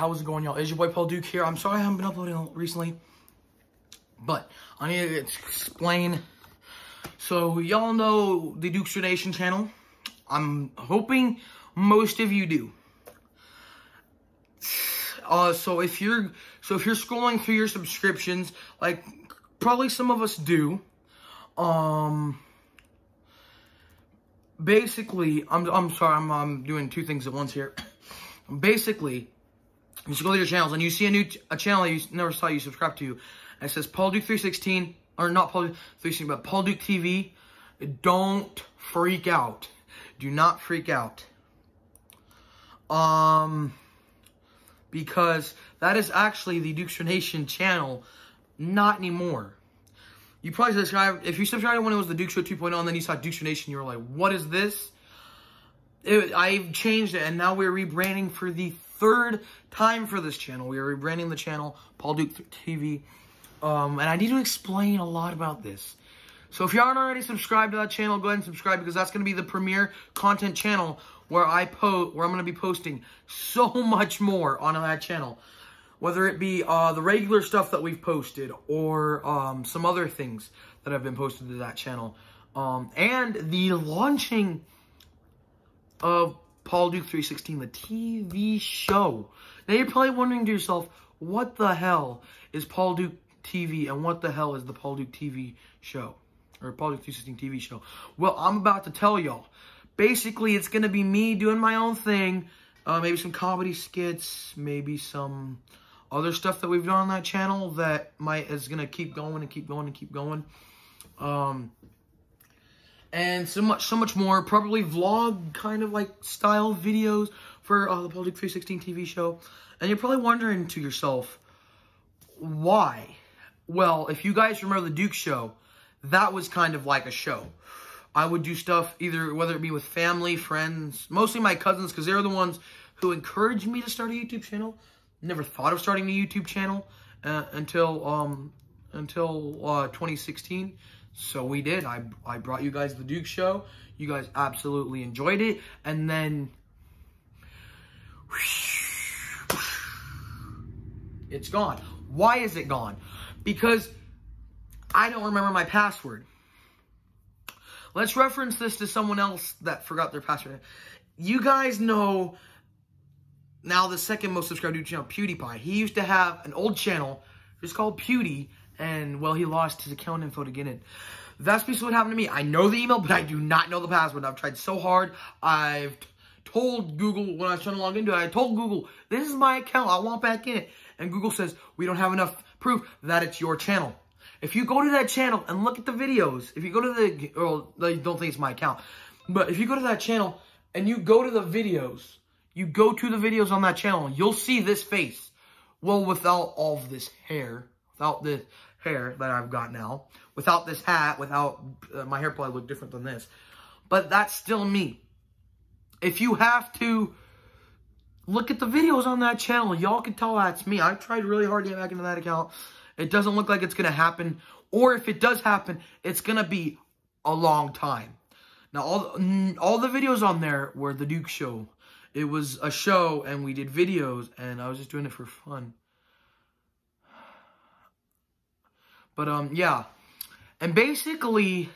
how's it going, y'all? Is your boy Paul Duke here? I'm sorry I haven't been uploading recently, but I need to explain. So, y'all know the Duke's Nation channel. I'm hoping most of you do. Uh, so if you're so if you're scrolling through your subscriptions, like probably some of us do, um, basically, I'm I'm sorry, I'm I'm doing two things at once here. Basically, you scroll to your channels and you see a new a channel you never saw you subscribe to, and it says Paul Duke 316 or not Paul Duke 316, but Paul Duke TV. Don't freak out. Do not freak out. Um, because that is actually the Duke's Nation channel. Not anymore. You probably subscribed, if you subscribed when it was the Duke Show 2.0 and then you saw Duke's Nation, you were like, what is this? It, I've changed it and now we're rebranding for the third time for this channel. We are rebranding the channel, Paul Duke TV. Um, and I need to explain a lot about this. So if you aren't already subscribed to that channel, go ahead and subscribe because that's going to be the premier content channel where I post, where I'm going to be posting so much more on that channel. Whether it be uh, the regular stuff that we've posted or um, some other things that have been posted to that channel. Um, and the launching of Paul Duke 316, the TV show. Now you're probably wondering to yourself, what the hell is Paul Duke TV and what the hell is the Paul Duke TV show? Or Paul Duke 316 TV show? Well, I'm about to tell y'all. Basically, it's going to be me doing my own thing. Uh, maybe some comedy skits, maybe some other stuff that we've done on that channel that might is going to keep going and keep going and keep going. Um, and so much, so much more. Probably vlog kind of like style videos for uh, the Duke 316 TV show. And you're probably wondering to yourself, why? Well, if you guys remember the Duke show, that was kind of like a show. I would do stuff either, whether it be with family, friends, mostly my cousins, because they're the ones who encouraged me to start a YouTube channel. Never thought of starting a YouTube channel uh, until um, until uh, 2016. So we did. I, I brought you guys the Duke Show. You guys absolutely enjoyed it. And then... It's gone. Why is it gone? Because I don't remember my password. Let's reference this to someone else that forgot their password. You guys know now the second most subscribed YouTube channel, PewDiePie. He used to have an old channel just called Pewdie and well, he lost his account info to get in. That's basically what happened to me. I know the email, but I do not know the password. I've tried so hard. I've told Google when I was trying to log into it, I told Google, this is my account. I want back in it. And Google says, we don't have enough proof that it's your channel. If you go to that channel and look at the videos, if you go to the, well, I don't think it's my account, but if you go to that channel and you go to the videos, you go to the videos on that channel, you'll see this face. Well, without all of this hair, without this hair that I've got now, without this hat, without, uh, my hair probably look different than this, but that's still me. If you have to look at the videos on that channel, y'all can tell that's me. I tried really hard to get back into that account. It doesn't look like it's going to happen, or if it does happen, it's going to be a long time. Now, all, all the videos on there were the Duke Show. It was a show, and we did videos, and I was just doing it for fun. But, um, yeah. And basically,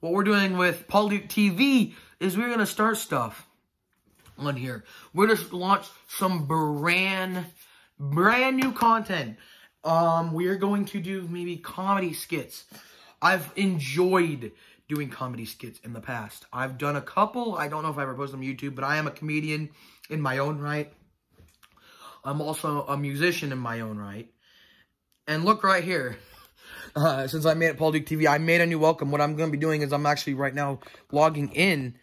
what we're doing with Paul Duke TV is we're going to start stuff on here. We're going to launch some brand, brand new content. Um, we are going to do maybe comedy skits. I've enjoyed doing comedy skits in the past. I've done a couple. I don't know if I ever posted them on YouTube, but I am a comedian in my own right. I'm also a musician in my own right. And look right here. Uh, since I made it Paul Duke TV, I made a new welcome. What I'm going to be doing is I'm actually right now logging in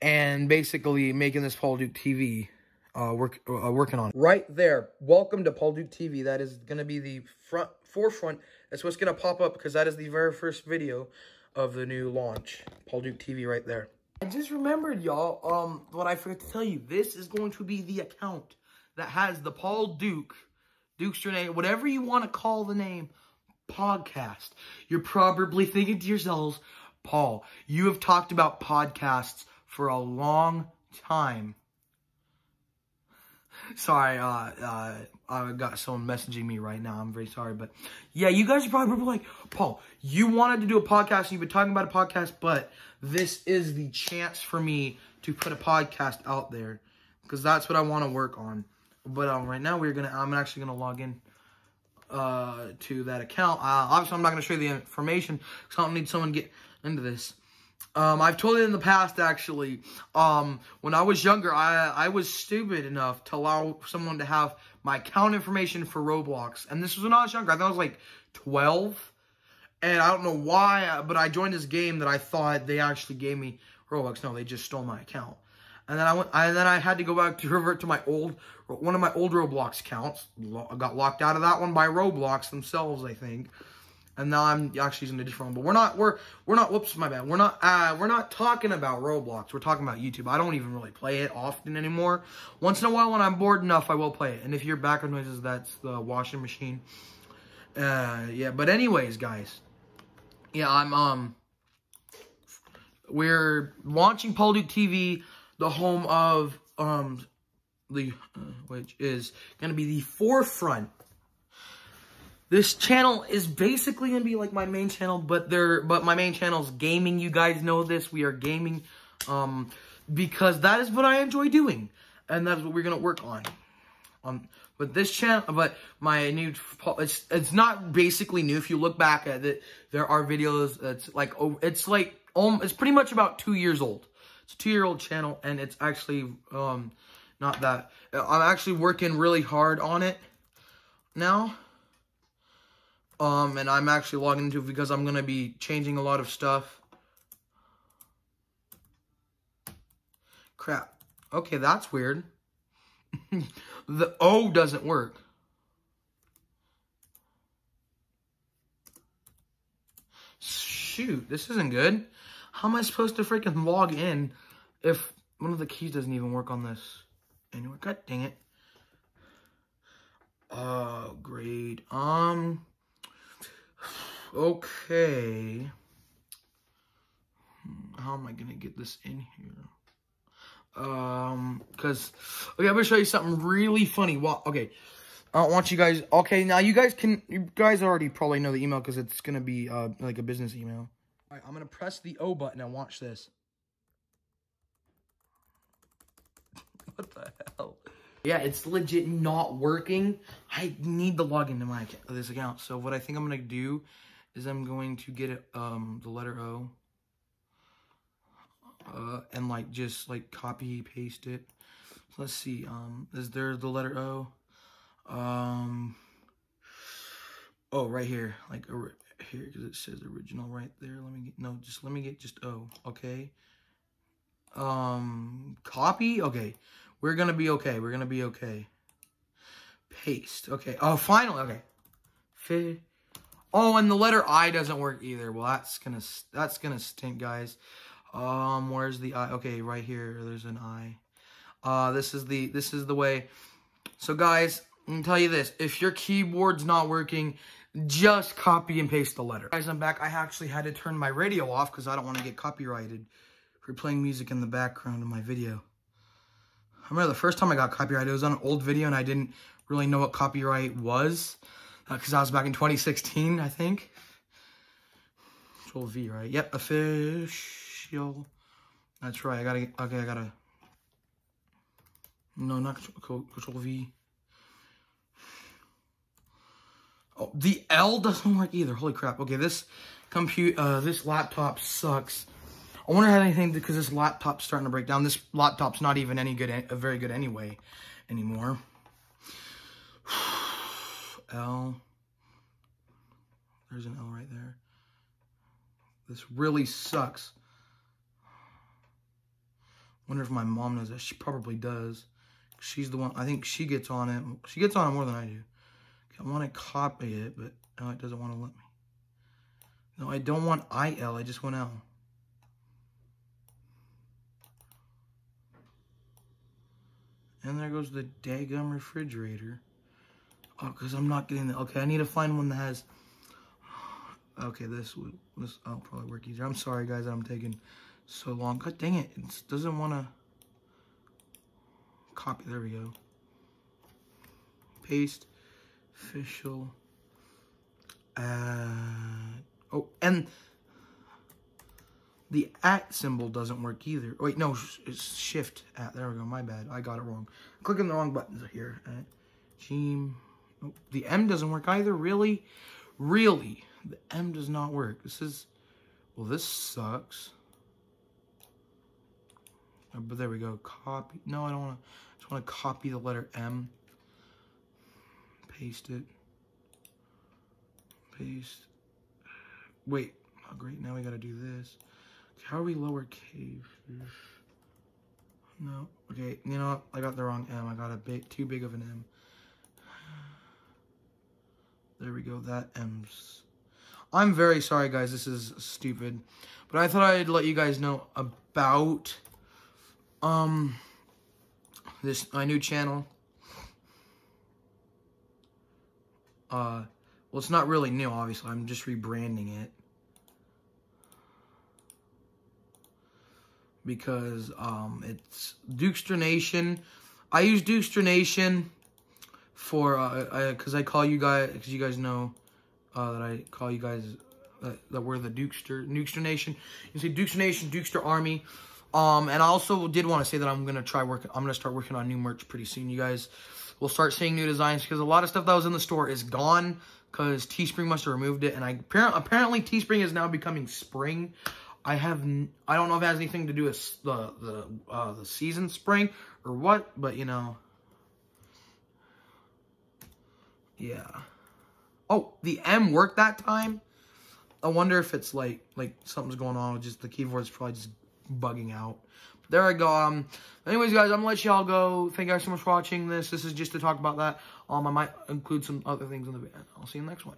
and basically making this Paul Duke TV uh, work uh, working on. Right there. Welcome to Paul Duke TV. That is going to be the front forefront. That's what's going to pop up because that is the very first video of the new launch. Paul Duke TV right there. I just remembered, y'all, um, what I forgot to tell you. This is going to be the account that has the Paul Duke Duke's your name, whatever you want to call the name, podcast. You're probably thinking to yourselves, Paul, you have talked about podcasts for a long time. sorry, uh, uh, I got someone messaging me right now. I'm very sorry, but yeah, you guys are probably like, Paul, you wanted to do a podcast, you've been talking about a podcast, but this is the chance for me to put a podcast out there because that's what I want to work on. But um, right now we're gonna, I'm actually gonna log in uh, to that account. Uh, obviously, I'm not gonna show you the information because I don't need someone to get into this. Um, I've told it in the past, actually. Um, when I was younger, I, I was stupid enough to allow someone to have my account information for Roblox. And this was when I was younger. I think I was like 12. And I don't know why, but I joined this game that I thought they actually gave me Roblox. No, they just stole my account. And then I went, and then I had to go back to revert to my old, one of my old Roblox accounts. I got locked out of that one by Roblox themselves, I think and now I'm actually using a different one. But we're not we're we're not. Whoops, my bad. We're not uh we're not talking about Roblox. We're talking about YouTube. I don't even really play it often anymore. Once in a while, when I'm bored enough, I will play it. And if your background noises, that's the washing machine. Uh, yeah. But anyways, guys. Yeah, I'm um. We're launching Paul Duke TV, the home of um, the uh, which is going to be the forefront this channel is basically gonna be like my main channel, but there, but my main channel is gaming. You guys know this. We are gaming, um, because that is what I enjoy doing, and that's what we're gonna work on. Um, but this channel, but my new, it's it's not basically new. If you look back at it, there are videos. It's like oh, it's like um, it's pretty much about two years old. It's a two year old channel, and it's actually um, not that. I'm actually working really hard on it now um, and I'm actually logging into because I'm going to be changing a lot of stuff. Crap. Okay, that's weird. the O doesn't work. Shoot, this isn't good. How am I supposed to freaking log in if one of the keys doesn't even work on this? Anyway, god dang it. Oh, great. Um... Okay. How am I going to get this in here? Um, because, okay, I'm going to show you something really funny. Well, okay. I don't want you guys, okay, now you guys can, you guys already probably know the email because it's going to be, uh, like a business email. All right, I'm going to press the O button and watch this. what the hell? Yeah, it's legit not working. I need to log into my account, this account. So what I think I'm going to do is I'm going to get um, the letter O uh, and like just like copy paste it. So let's see. Um, is there the letter O? Um, oh, right here, like here because it says original right there. Let me get no, just let me get just O. Okay. Um, copy. Okay, we're gonna be okay. We're gonna be okay. Paste. Okay. Oh, finally. Okay. Fit. Oh, and the letter I doesn't work either. Well, that's gonna that's gonna stink, guys. Um, where's the I? Okay, right here. There's an I. Uh, this is the this is the way. So, guys, I can tell you this: if your keyboard's not working, just copy and paste the letter. Guys, I'm back. I actually had to turn my radio off because I don't want to get copyrighted for playing music in the background of my video. I remember the first time I got copyrighted, it was on an old video and I didn't really know what copyright was because uh, I was back in 2016, I think. Control V, right? Yep, official. That's right. I gotta. Okay, I gotta. No, not control, control V. Oh, the L doesn't work either. Holy crap. Okay, this compute, uh, this laptop sucks. I wonder how anything because this laptop's starting to break down. This laptop's not even any good, uh, very good anyway, anymore. L. There's an L right there. This really sucks. Wonder if my mom knows that. She probably does. She's the one. I think she gets on it. She gets on it more than I do. I want to copy it, but no, it doesn't want to let me. No, I don't want IL. I just want L. And there goes the daggum refrigerator. Oh, because I'm not getting the... Okay, I need to find one that has... Okay, this this I'll probably work easier. I'm sorry, guys, I'm taking so long. God dang it. It doesn't want to copy. There we go. paste, official, uh, oh, and the at symbol doesn't work either. Wait, no, it's shift at. There we go. My bad. I got it wrong. clicking the wrong buttons here. At. Oh, the M doesn't work either. Really? Really? The M does not work. This is, well, this sucks. Oh, but there we go. Copy. No, I don't want to. I just want to copy the letter M. Paste it. Paste. Wait. Oh, great. Now we got to do this. How do we lower cave? No. Okay, you know what? I got the wrong M. I got a big, too big of an M. There we go. That M's. I'm very sorry, guys. This is stupid. But I thought I'd let you guys know about um this my new channel. Uh, well, it's not really new, obviously. I'm just rebranding it. because um, it's Dukester Nation. I use Dukester Nation for because uh, I, I, call you guys because you guys know uh, that I call you guys uh, that we're the Dukester Dukester Nation. You see Dukester Nation, Dukester Army. Um, and I also did want to say that I'm gonna try working. I'm gonna start working on new merch pretty soon. You guys will start seeing new designs because a lot of stuff that was in the store is gone because Teespring must have removed it. And I apparently Teespring is now becoming spring. I have, I don't know if it has anything to do with the, the, uh, the season spring or what, but you know. Yeah. Oh, the M worked that time? I wonder if it's like, like something's going on with just the keyboard's probably just bugging out. There I go. Um, anyways, guys, I'm gonna let y'all go. Thank you guys so much for watching this. This is just to talk about that. Um, I might include some other things in the video. I'll see you next one.